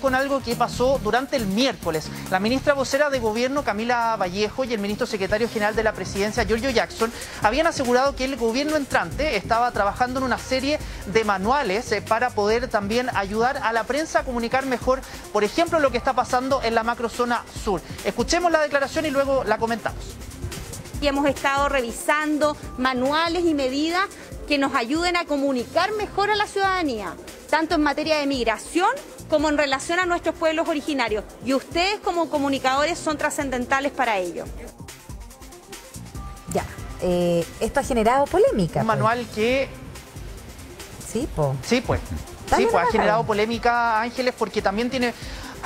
con algo que pasó durante el miércoles. La ministra vocera de Gobierno, Camila Vallejo, y el ministro secretario general de la Presidencia, Giorgio Jackson, habían asegurado que el gobierno entrante estaba trabajando en una serie de manuales eh, para poder también ayudar a la prensa a comunicar mejor, por ejemplo, lo que está pasando en la macrozona sur. Escuchemos la declaración y luego la comentamos. Y hemos estado revisando manuales y medidas que nos ayuden a comunicar mejor a la ciudadanía, tanto en materia de migración como en relación a nuestros pueblos originarios. Y ustedes como comunicadores son trascendentales para ello. Ya, eh, esto ha generado polémica. Un pues. manual que... Sí, po. Sí, pues. Sí, pues ha generado polémica, Ángeles, porque también tiene...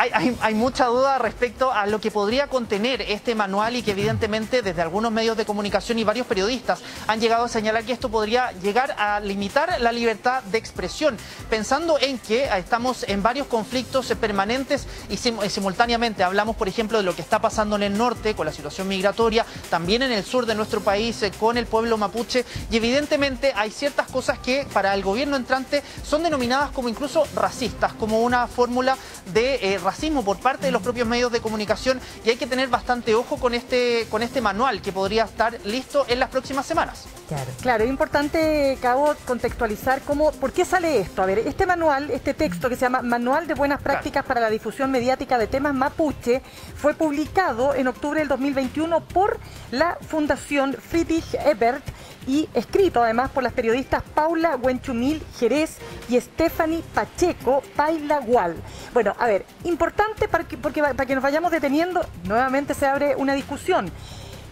Hay, mucha duda respecto a lo que podría contener este manual y que evidentemente desde algunos medios de comunicación y varios periodistas han llegado a señalar que esto podría llegar a limitar la libertad de expresión, pensando en que estamos en varios conflictos permanentes y sim- simultáneamente hablamos, por ejemplo, de lo que está pasando en el norte con la situación migratoria, también en el sur de nuestro país eh, con el pueblo mapuche y evidentemente hay ciertas cosas que para el gobierno entrante son denominadas como incluso racistas, como una fórmula de eh, racismo por parte de los propios medios de comunicación y hay que tener bastante ojo con este, con este manual que podría estar listo en las próximas semanas. Claro. Claro, es importante, Cabo, contextualizar cómo, por qué sale esto. A ver, este manual, este texto que se llama Manual de Buenas Prácticas para la Difusión Mediática de Temas Mapuche, fue publicado en octubre del 2021 por la Fundación Friedrich Ebert y escrito además por las periodistas Paula Huenchumil Jerez y Stephanie Pacheco Pailagual. Bueno, a ver, importante para que, porque, para que nos vayamos deteniendo, nuevamente se abre una discusión.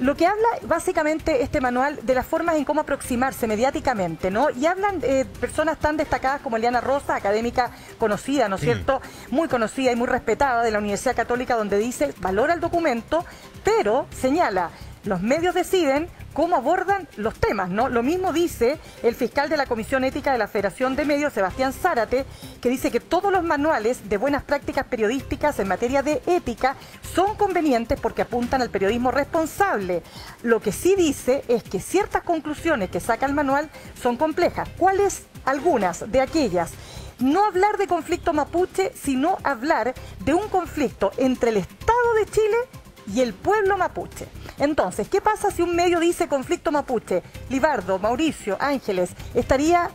Lo que habla básicamente este manual de las formas en cómo aproximarse mediáticamente, ¿no? Y hablan eh, personas tan destacadas como Eliana Rosa, académica conocida, ¿no es cierto? Muy conocida y muy respetada de la Universidad Católica, donde dice, valora el documento, pero señala, los medios deciden cómo abordan los temas, ¿no? Lo mismo dice el fiscal de la Comisión Ética de la Federación de Medios, Sebastián Zárate, que dice que todos los manuales de buenas prácticas periodísticas en materia de ética son convenientes porque apuntan al periodismo responsable. Lo que sí dice es que ciertas conclusiones que saca el manual son complejas. ¿Cuáles? Algunas de aquellas no hablar de conflicto mapuche, sino hablar de un conflicto entre el Estado de Chile y el pueblo mapuche. Entonces, ¿qué pasa si un medio dice conflicto mapuche? Libardo, Mauricio, Ángeles, ¿estaría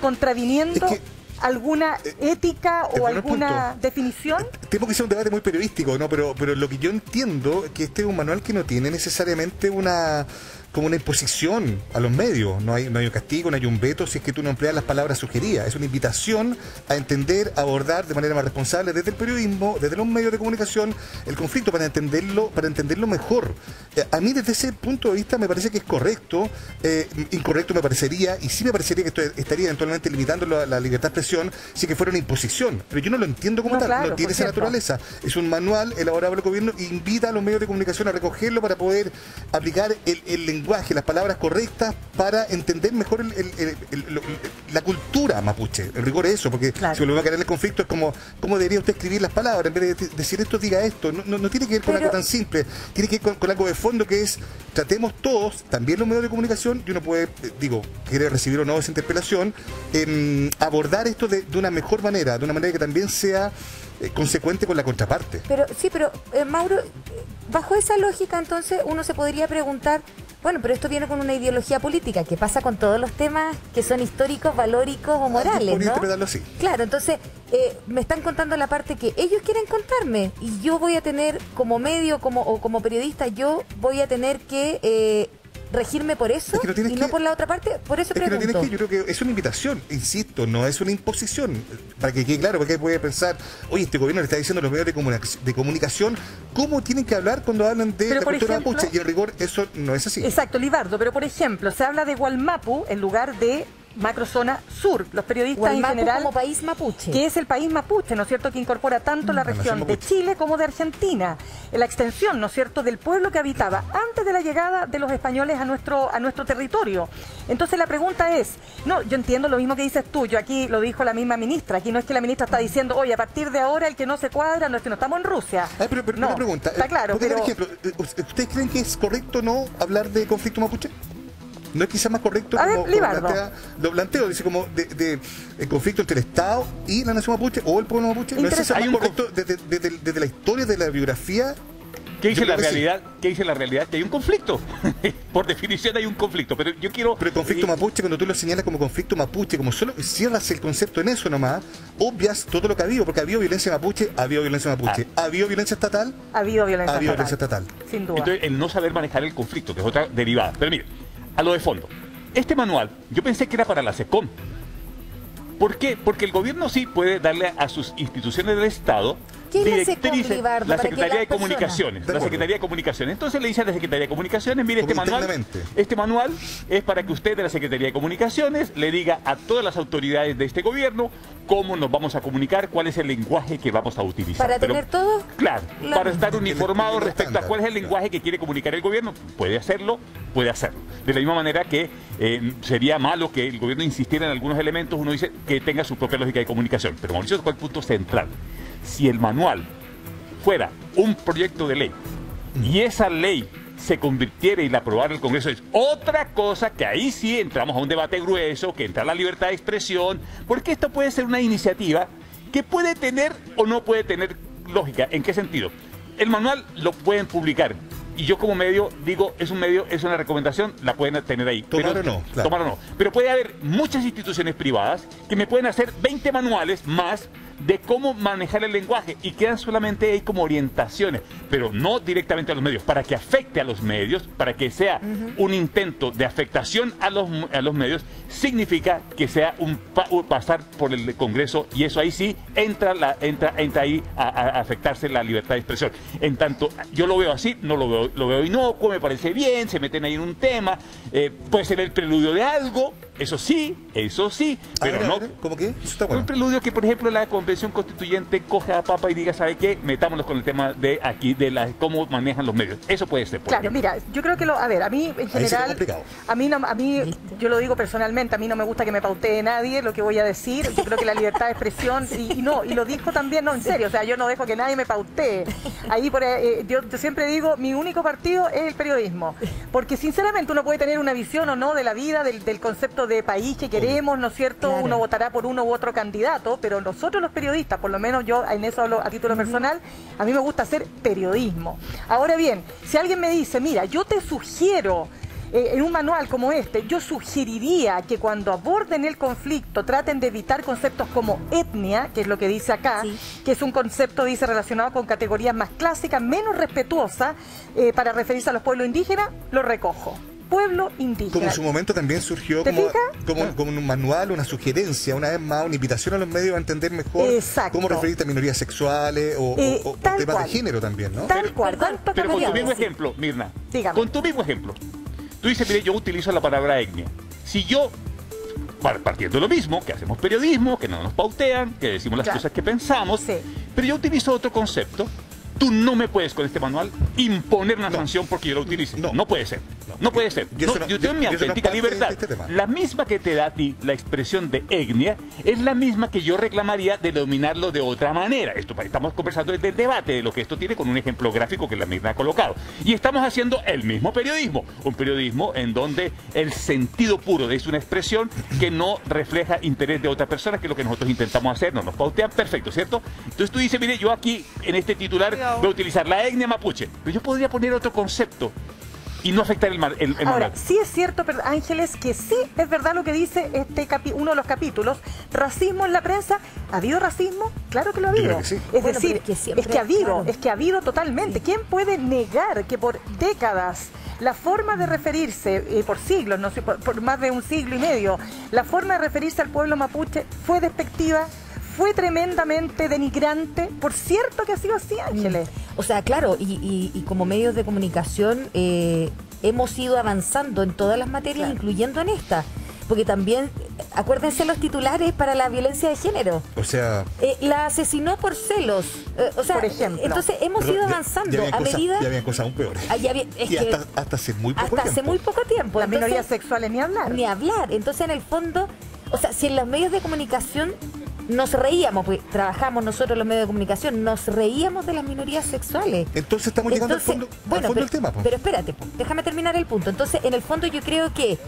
contraviniendo Es que- alguna ética es o alguna punto. definición? Tengo que ser un debate muy periodístico, ¿no? Pero, pero lo que yo entiendo es que este es un manual que no tiene necesariamente una como una imposición a los medios. No hay, no hay un castigo, no hay un veto si es que tú no empleas las palabras sugeridas. Es una invitación a entender, a abordar de manera más responsable desde el periodismo, desde los medios de comunicación, el conflicto para entenderlo, para entenderlo mejor. Eh, a mí desde ese punto de vista me parece que es correcto, eh, incorrecto me parecería, y sí me parecería que esto estaría eventualmente limitando la, la libertad de expresión si que fuera una imposición. Pero yo no lo entiendo como No, tal, claro, no tiene esa cierto. naturaleza. Es un manual elaborado por el gobierno e invita a los medios de comunicación a recogerlo para poder aplicar el, el lenguaje, las palabras correctas para entender mejor el- el- el- el- la cultura mapuche. En rigor es eso, porque Claro. si volvemos a caer en el conflicto es como, ¿cómo debería usted escribir las palabras? En vez de decir esto, diga esto. No, no- no tiene que ver con Pero- algo tan simple, tiene que ver con, con algo de fondo que es, tratemos todos, también los medios de comunicación, y uno puede, eh, digo, quiere recibir o no esa interpelación, em, abordar esto de, de una mejor manera, de una manera que también sea eh, consecuente con la contraparte. Pero sí, pero eh, Mauro, bajo esa lógica entonces uno se podría preguntar, bueno, pero esto viene con una ideología política, ¿qué pasa con todos los temas que son históricos, valóricos o morales, Podría ¿no? interpretarlo así. Claro, entonces eh, me están contando la parte que ellos quieren contarme y yo voy a tener como medio como o como periodista yo voy a tener que eh, regirme por eso Es que no tienes y no que- por la otra parte, por eso Es que no pregunto. tienes que, yo creo que es una invitación, insisto, no es una imposición. Para que quede claro, porque puede pensar, oye, este gobierno le está diciendo a los medios de, de comunicación cómo tienen que hablar cuando hablan de Pero, la cultura ejemplo- mapuche. Y en rigor, eso no es así. Exacto, Libardo, pero por ejemplo, se habla de Gualmapu en lugar de macrozona sur. Los periodistas en general... como país mapuche. que es el país mapuche, ¿no es cierto?, que incorpora tanto la La nación región de. Chile como de Argentina, en la extensión, ¿no es cierto?, del pueblo que habitaba antes de la llegada de los españoles a nuestro, a nuestro territorio. Entonces la pregunta es, no, yo entiendo lo mismo que dices tú, yo aquí lo dijo la misma ministra, aquí no es que la ministra está diciendo, oye, a partir de ahora el que no se cuadra, no es que no estamos en Rusia. Ah, pero, pero no, una pregunta. Está claro, ¿podría dar pero... ejemplo? Eh, ¿Ustedes creen que es correcto no hablar de conflicto mapuche? No es quizás más correcto A como, ver, como Libardo. plantea- lo planteo, dice como de, de- el conflicto entre el Estado y la nación mapuche o el pueblo mapuche. No es quizás Hay más un correcto desde, desde- desde la historia de la biografía. ¿Qué dice la creo que sí. realidad? ¿Qué dice la realidad? Que hay un conflicto. Por definición hay un conflicto. Pero yo quiero. Pero el conflicto y- mapuche, cuando tú lo señalas como conflicto mapuche, como solo cierras el concepto en eso nomás, obvias todo lo que ha habido, porque ha habido violencia mapuche, ha habido violencia mapuche, ha habido violencia estatal, Ha habido violencia ha habido estatal. violencia estatal. Sin duda. Entonces, el no saber manejar el conflicto, que es otra derivada. Pero mire, a lo de fondo. Este manual, yo pensé que era para la SECOM. ¿Por qué? Porque el gobierno sí puede darle a sus instituciones del Estado ¿Qué la SECOM, directrices, Libardo, la para que Secretaría de personas- Comunicaciones, De la. Secretaría de Comunicaciones. Entonces le dice a la Secretaría de Comunicaciones, mire, este manual, este manual es para que usted de la Secretaría de Comunicaciones le diga a todas las autoridades de este gobierno cómo nos vamos a comunicar, cuál es el lenguaje que vamos a utilizar. Para tener todo Claro, la- para estar uniformado respecto a cuál es el claro. lenguaje que quiere comunicar el gobierno, puede hacerlo, puede hacerlo. De la misma manera que eh, sería malo que el gobierno insistiera en algunos elementos, uno dice que tenga su propia lógica de comunicación. Pero Mauricio tocó el punto central. Si el manual fuera un proyecto de ley y esa ley se convirtiera y la aprobara el Congreso es otra cosa que ahí sí entramos a un debate grueso, que entra la libertad de expresión, porque esto puede ser una iniciativa que puede tener o no puede tener lógica. ¿En qué sentido? El manual lo pueden publicar. Y yo como medio digo, es un medio, es una recomendación, la pueden tener ahí. Tomar Pero- o no, claro. Tomar o no. Pero puede haber muchas instituciones privadas que me pueden hacer 20 manuales más de cómo manejar el lenguaje. Y quedan solamente ahí como orientaciones, pero no directamente a los medios, para que afecte a los medios, para que sea un intento de afectación a los, a los medios, significa que sea un, pa- un pasar por el Congreso. Y eso ahí sí entra, la, entra, entra ahí a afectarse la libertad de expresión. En tanto, yo lo veo así, no lo veo, lo veo inocuo, me parece bien, se meten ahí en un tema, eh, puede ser el preludio de algo, eso sí, eso sí, pero ver, no ver, ¿Cómo que? Eso está un bueno. preludio que, por ejemplo, la convención constituyente coge a Papa y diga, ¿sabe qué? Metámonos con el tema de aquí, de la, cómo manejan los medios. Eso puede ser. por Claro, ejemplo. mira, yo creo que lo, a ver, a mí en general, a mí, no, a mí, yo lo digo personalmente, a mí no me gusta que me pautee nadie lo que voy a decir. Yo creo que la libertad de expresión y, y no, y lo dijo también, no, en serio, o sea, yo no dejo que nadie me pautee. Ahí por, eh, yo, yo siempre digo, mi único partido es el periodismo, porque sinceramente uno puede tener una visión o no de la vida, del, del concepto de país que queremos, ¿no es cierto? Claro. Uno votará por uno u otro candidato, pero nosotros los periodistas, por lo menos yo en eso hablo a título personal, a mí me gusta hacer periodismo. Ahora bien, si alguien me dice, mira, yo te sugiero eh, en un manual como este, yo sugeriría que cuando aborden el conflicto traten de evitar conceptos como etnia, que es lo que dice acá, Sí. que es un concepto, dice, relacionado con categorías más clásicas, menos respetuosas eh, para referirse a los pueblos indígenas, lo recojo. Pueblo indígena. Como en su momento también surgió ¿Te como, fijas? como, como un manual, una sugerencia, una vez más, una invitación a los medios a entender mejor Exacto. cómo referirte a minorías sexuales o, Eh, o- o tal temas cual. de género también, ¿no? Tal cual, ¿cuánto ha Pero con tu mismo ejemplo, Mirna. Dígame. Con tu mismo ejemplo. Tú dices, mire, yo utilizo la palabra etnia. Si yo, par- partiendo de lo mismo, que hacemos periodismo, que no nos pautean, que decimos las Claro. cosas que pensamos, Sí. pero yo utilizo otro concepto, tú no me puedes con este manual imponer una sanción porque yo lo utilice. No. No, puede ser. No, puede ser. No, no- yo tengo mi no auténtica libertad. este. La misma que te da a ti la expresión de etnia es la misma que yo reclamaría de denominarlo de otra manera. Esto, estamos conversando desde el debate de lo que esto tiene con un ejemplo gráfico que la misma ha colocado. Y estamos haciendo el mismo periodismo. Un periodismo en donde el sentido puro es una expresión que no refleja interés de otra persona, que es lo que nosotros intentamos hacer. No nos pautean, perfecto, ¿cierto? Entonces tú dices, mire, yo aquí en este titular voy a utilizar la etnia mapuche. Pero yo podría poner otro concepto y no afectar el, mar- el, el Ahora, sí es cierto, pero, Ángeles, que sí es verdad lo que dice este capi- uno de los capítulos. Racismo en la prensa. ¿Ha habido racismo? Claro que lo ha habido. creo que sí. Es Bueno, decir, es que siempre, es que ha habido, claro. es que ha habido totalmente. ¿Quién puede negar que por décadas la forma de referirse, eh, por siglos, no sé, por, por más de un siglo y medio, la forma de referirse al pueblo mapuche fue despectiva? Fue tremendamente denigrante. Por cierto que ha sido así, Ángeles. O sea, claro, y, y- y como medios de comunicación eh, hemos ido avanzando en todas las materias, incluyendo en esta. Porque también, acuérdense los titulares para la violencia de género. O sea, Eh, la asesinó por celos. Eh, o sea, Por ejemplo. entonces hemos ido avanzando ya a medida. Ya habían cosas aún peores. Ah, ya había- es y que hasta, hasta hace muy poco hasta hace tiempo. muy poco tiempo. Las minorías sexuales ni hablar. Ni hablar. Entonces, en el fondo, o sea, si en los medios de comunicación nos reíamos, pues trabajamos nosotros los medios de comunicación, nos reíamos de las minorías sexuales. Entonces estamos llegando Entonces, al fondo, al bueno, fondo pero, del tema. po. pero espérate, po, déjame terminar el punto. Entonces, en el fondo yo creo que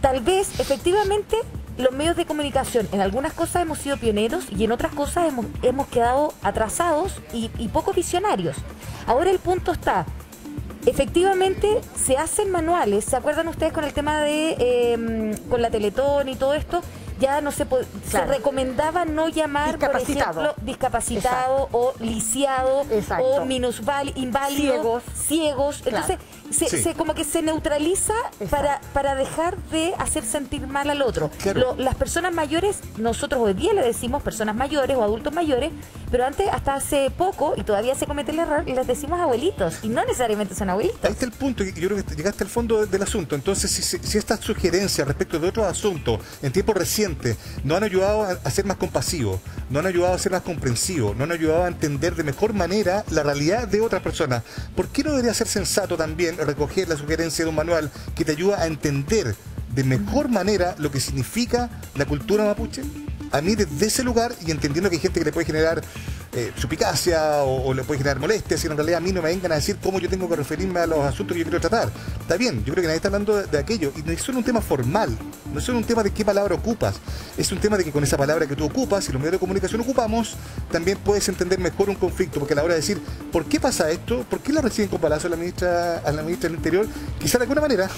tal vez efectivamente los medios de comunicación en algunas cosas hemos sido pioneros y en otras cosas hemos, hemos quedado atrasados y, y poco visionarios. Ahora el punto está, efectivamente se hacen manuales, ¿se acuerdan ustedes con el tema de eh, con la Teletón y todo esto? Ya no se, Claro. se recomendaba no llamar, por ejemplo, discapacitado o lisiado Exacto. o minusval, inválido, Ciegos. ciegos. Claro. Entonces, se, Sí. se- como que se neutraliza para, para dejar de hacer sentir mal al otro. Claro. Lo- las personas mayores, nosotros hoy día le decimos personas mayores o adultos mayores, pero antes, hasta hace poco, y todavía se comete el error, les decimos abuelitos, y no necesariamente son abuelitos. Ahí está el punto, yo creo que llegaste al fondo de- del asunto. Entonces, si estas sugerencias respecto de otros asuntos en tiempo reciente no han ayudado a, a ser más compasivos, no han ayudado a ser más comprensivos, no han ayudado a entender de mejor manera la realidad de otras personas, ¿por qué no debería ser sensato también recoger la sugerencia de un manual que te ayuda a entender de mejor manera lo que significa la cultura mapuche? A mí desde ese lugar, y entendiendo que hay gente que le puede generar eh, suspicacia o, le puede generar molestias, y en realidad a mí no me vengan a decir cómo yo tengo que referirme a los asuntos que yo quiero tratar. Está bien, yo creo que nadie está hablando de, aquello, y no es solo un tema formal, no es solo un tema de qué palabra ocupas, es un tema de que con esa palabra que tú ocupas y los medios de comunicación ocupamos, también puedes entender mejor un conflicto, porque a la hora de decir, ¿por qué pasa esto? ¿Por qué la reciben con balazo a la ministra, a la ministra del Interior? Quizá de alguna manera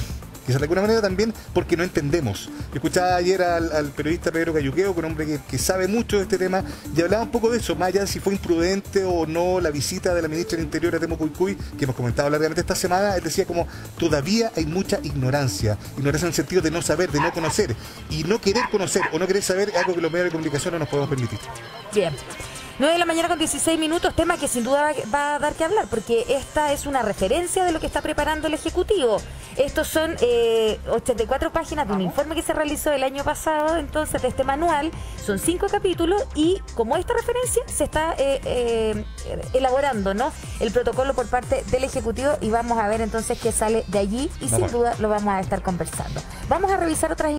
Quizás de alguna manera también porque no entendemos. Yo escuchaba ayer al, periodista Pedro Cayuqueo, que un hombre que, sabe mucho de este tema, y hablaba un poco de eso, más allá de si fue imprudente o no la visita de la ministra del Interior a Temo Cuycuy, que hemos comentado largamente esta semana, él decía como todavía hay mucha ignorancia, ignorancia en el sentido de no saber, de no conocer, y no querer conocer o no querer saber algo que los medios de comunicación no nos podemos permitir. Bien. 9 de la mañana con 16 minutos, tema que sin duda va a dar que hablar, porque esta es una referencia de lo que está preparando el Ejecutivo. Estos son eh, 84 páginas de un informe que se realizó el año pasado, entonces, de este manual. Son cinco capítulos y como esta referencia se está eh, eh, elaborando ¿no? el protocolo por parte del Ejecutivo y vamos a ver entonces qué sale de allí y sin duda lo vamos a estar conversando. Vamos a revisar otras